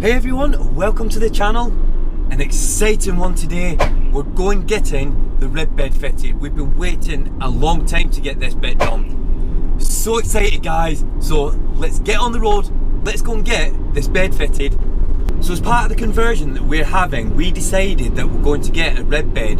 Hey everyone, welcome to the channel. An exciting one today. We're going getting the rib bed fitted. We've been waiting a long time to get this bit done. So excited guys. So let's get on the road. Let's go and get this bed fitted. So as part of the conversion that we're having, we decided that we're going to get a rib bed.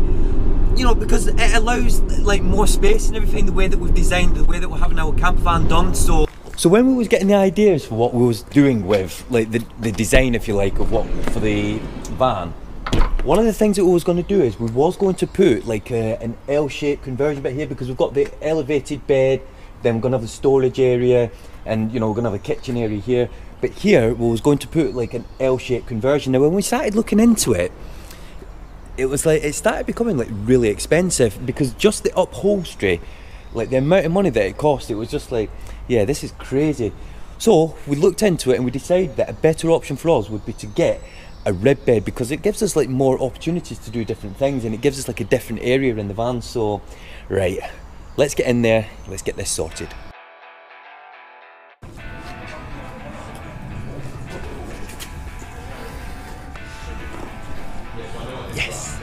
You know, because it allows like more space and everything, the way that we've designed, the way that we're having our camper van done. So so when we was getting the ideas for what we was doing with like the, the design if you like of what for the van one of the things that we was going to do is we was going to put like a, an L-shaped conversion bit here because we've got the elevated bed then we're going to have the storage area and you know we're going to have a kitchen area here. But here we was going to put like an L-shaped conversion. Now when we started looking into it it was like it started becoming like really expensive because just the upholstery like the amount of money that it cost it was just like yeah this is crazy. So we looked into it and we decided that a better option for us would be to get a rib bed because it gives us like more opportunities to do different things and it gives us like a different area in the van. So right let's get in there let's get this sorted. Yes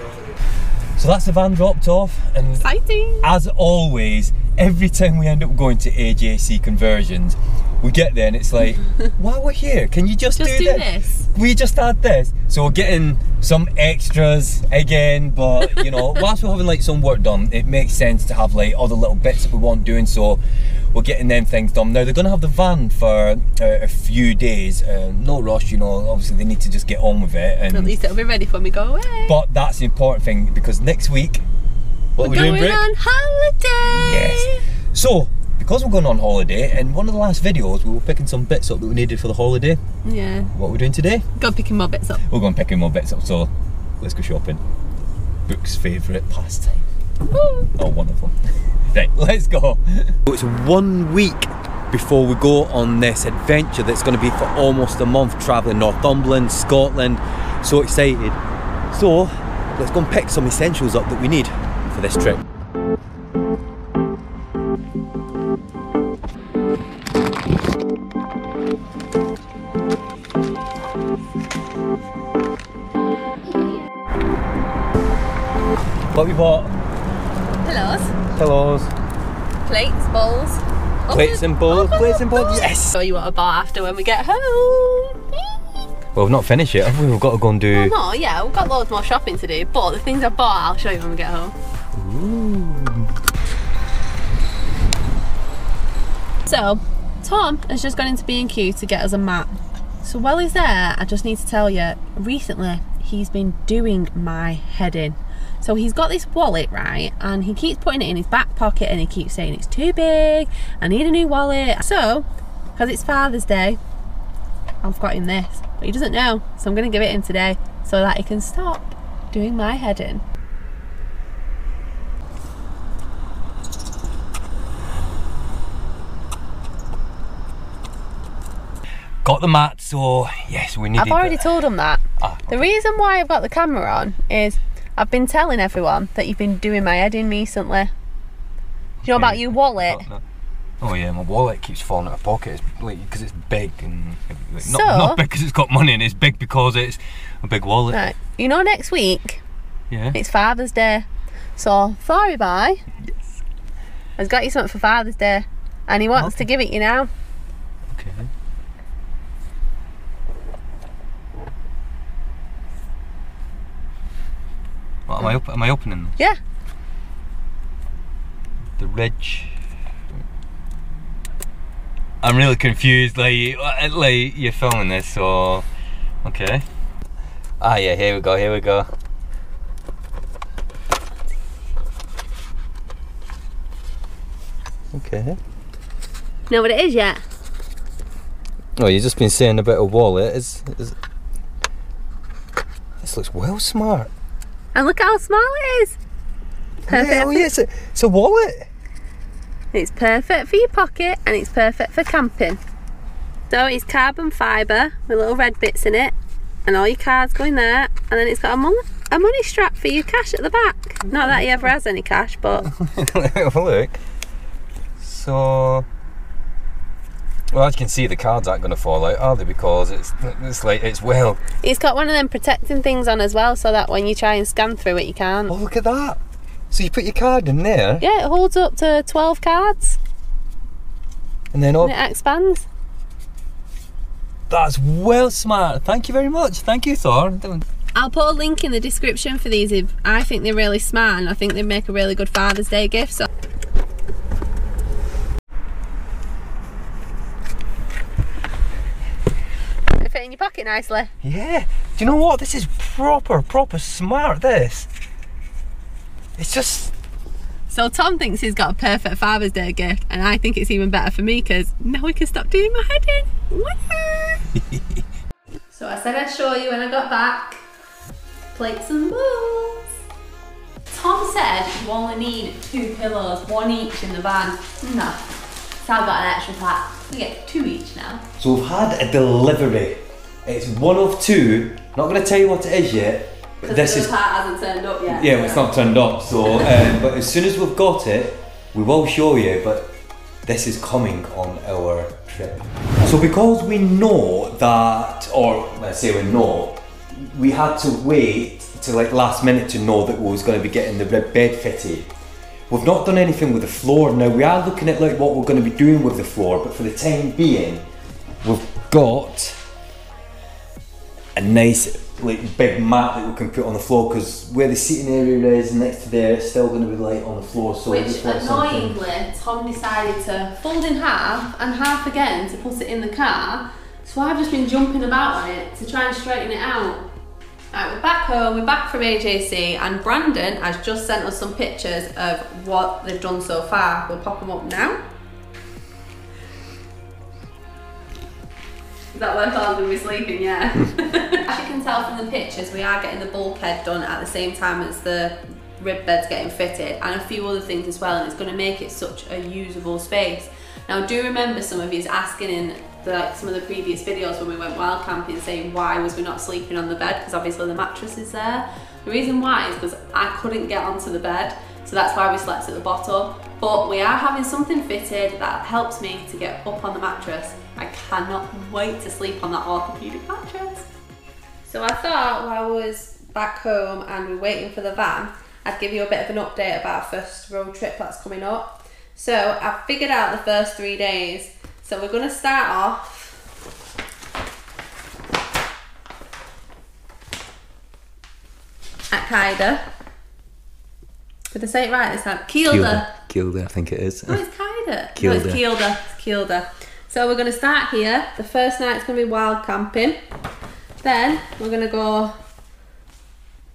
so that's the van dropped off and Exciting. as always, every time we end up going to AJC conversions, we get there and it's like, while we're here, can you just, Just do, do this? this. We just had this. So we're getting some extras again, but you know, whilst we're having like some work done, it makes sense to have like other little bits that we want doing. So we're getting them things done. Now they're going to have the van for uh, a few days. Uh, no rush, you know. Obviously, they need to just get on with it. And At least it'll be ready for me to go away. but that's the important thing because next week, what We're we're, doing, going Brooke? on holiday. Yes. So, because we're going on holiday, and one of the last videos we were picking some bits up that we needed for the holiday. Yeah. What we're doing today? Go picking more bits up. We're going picking more bits up. So, let's go shopping. Brooke's favourite pastime. Oh, wonderful. Right, let's go. It's one week before we go on this adventure that's going to be for almost a month travelling Northumberland, Scotland. So excited. So, let's go and pick some essentials up that we need for this trip. What we bought? Pillows, Pillows, plates, bowls. Oh, plates and bowls, plates and bowls, yes! Show you what I bought after when we get home. Well, we've not finished yet, have we? We've got to go and do. No, yeah, we've got loads more shopping to do, but the things I bought, I'll show you when we get home. Ooh. So, Tom has just gone into B&Q to get us a mat. So while he's there, I just need to tell you, recently he's been doing my head in. So he's got this wallet, right, and he keeps putting it in his back pocket and he keeps saying it's too big, I need a new wallet. So, because it's Father's Day, I've got him this, but he doesn't know, so I'm going to give it him today so that he can stop doing my head in. Got the mat, so yes, we need I've already told him that. Ah, The reason why I've got the camera on is I've been telling everyone that you've been doing my head in recently. Do you know about your wallet? Oh, no. Oh yeah, my wallet keeps falling out of pocket. It's like because it's big and like, So- not not big because it's got money in it. It's big because it's a big wallet. Right. You know next week Yeah. it's Father's Day. So sorry bye. Yes. Has got you something for Father's Day. And he wants Okay. to give it you now. Okay. What am I op- am I opening? them? Yeah. The ridge. I'm really confused. Like, uh, like you're filming this, so okay. Ah, yeah. Here we go. Here we go. Okay. Know what it is yet? Oh, you've just been saying about a wallet. Is is this looks well smart. And look how small it is. Perfect. Yeah, oh yeah, it's a, it's a wallet. It's perfect for your pocket and it's perfect for camping. So it's carbon fibre with little red bits in it and all your cards go in there and then it's got a, mon- a money strap for your cash at the back. Not that he ever has any cash but Have a look. So Well, as you can see, the cards aren't going to fall out, are they? Because it's it's like it's well. It's got one of them protecting things on as well, so that when you try and scan through it, you can't. Oh, look at that! So you put your card in there, Yeah, it holds up to 12 cards and then and oh, it expands. that's well smart. Thank you very much. Thank you, Thor. I'll put a link in the description for these if I think they're really smart and I think they make a really good Father's Day gift. So They fit in your pocket nicely. Yeah. Do you know what? This is proper, proper smart. This. It's just. So Tom thinks he's got a perfect Father's Day gift, and I think it's even better for me because now we can stop doing my head in. So I said I'd show you when I got back. Plates and bowls. Tom said you only need two pillows, one each in the van. No. So I've got an extra pack. We get two each now. So we've had a delivery. It's one of two. Not going to tell you what it is yet. But this the is. hasn't turned up yet. Yeah, well, it's not turned up. So, um, but as soon as we've got it, we will show you. But this is coming on our trip. So because we know that, or let's say we know, we had to wait to like last minute to know that we was going to be getting the bed fitted. We've not done anything with the floor. Now we are looking at like what we're going to be doing with the floor, but for the time being, we've got a nice like big mat that we can put on the floor because where the seating area is next to there, it's still going to be light on the floor. So we Which just want something- annoyingly, Tom decided to fold in half and half again to put it in the car. So I've just been jumping about on it to try and straighten it out. Right, we're back home, we're back from AJC, and Brandon has just sent us some pictures of what they've done so far. We'll pop them up now. Is that where Tom's going to sleeping? Yeah. Tell from the pictures, we are getting the bulkhead done at the same time as the rib bed's getting fitted and a few other things as well and it's going to make it such a usable space. Now do remember some of you asking in the, like, some of the previous videos when we went wild camping saying why was we not sleeping on the bed because obviously the mattress is there. The reason why is because I couldn't get onto the bed so that's why we slept at the bottom. But we are having something fitted that helps me to get up on the mattress. I cannot wait to sleep on that orthopedic mattress. So I thought while I was back home and we are waiting for the van, I'd give you a bit of an update about our first road trip that's coming up. So I've figured out the first three days. So we're going to start off at Kaida. Did I say it right this time? Kielder. Kilda, I think it is. Oh, no, it's Kaida. No, it's Kielder. It's Kielder. So we're going to start here. The first night's going to be wild camping. Then we're going to go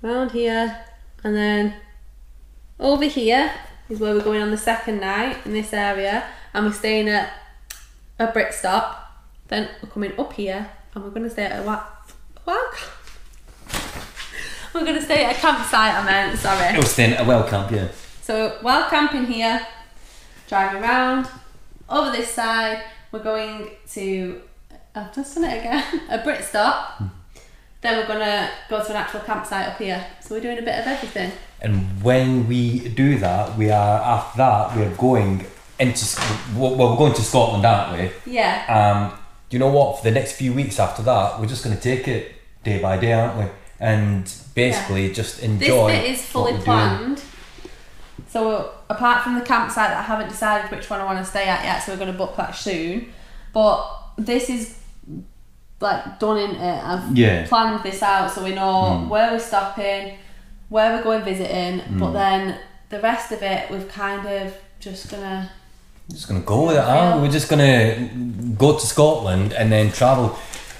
round here and then over here is where we're going on the second night in this area and we're staying at a Brit stop. Then we're coming up here and we're going to stay at a wild camp. We're going to stay at a campsite, I meant, sorry. Oh, was then a well camp, yeah. So wild camping here, driving around. Over this side, we're going to. I've just done it again. A Brit stop. Hmm. Then we're gonna go to an actual campsite up here. So we're doing a bit of everything. And when we do that, we are after that we are going into well, we're going to Scotland, aren't we? Yeah. Um, you know what? For the next few weeks after that, we're just going to take it day by day, aren't we? And basically just enjoy. This bit is fully we're doing. planned. So apart from the campsite I haven't decided which one I want to stay at yet, so we're going to book that soon. But this is like done in it. I've Yeah. planned this out so we know Mm. where we're stopping, where we're going visiting. Mm. But then the rest of it, we've kind of just gonna. Just gonna go with it, aren't we? We're just gonna go to Scotland and then travel.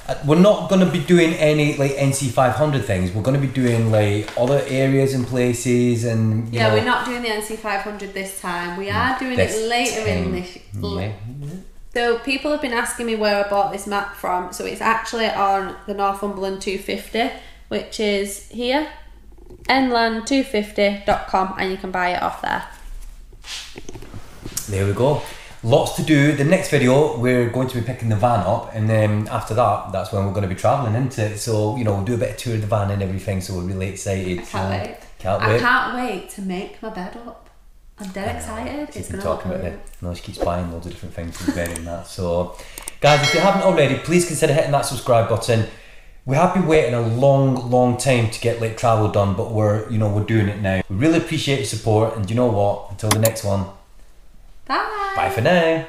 Uh, We're not gonna be doing any like NC five hundred things. We're gonna be doing like other areas and places and you Yeah, know, we're not doing the NC 500 this time. We are doing this it later in time. this. So people have been asking me where I bought this map from. So it's actually on the Northumberland 250, which is here, nland250.com, and you can buy it off there. There we go. Lots to do. The next video, we're going to be picking the van up, and then after that, that's when we're going to be travelling into it. So, you know, we'll do a bit of tour of the van and everything, so we're really excited. Can't so, wait. Can't wait. I can't wait to make my bed up. I'm dead excited. She's It's been talking about it. No, she keeps buying loads of different things and and that. So, Guys, if you haven't already, please consider hitting that subscribe button. We have been waiting a long, long time to get Lake Travel done, but we're, you know, we're doing it now. We really appreciate your support, and you know what? Until the next one, Bye. bye for now.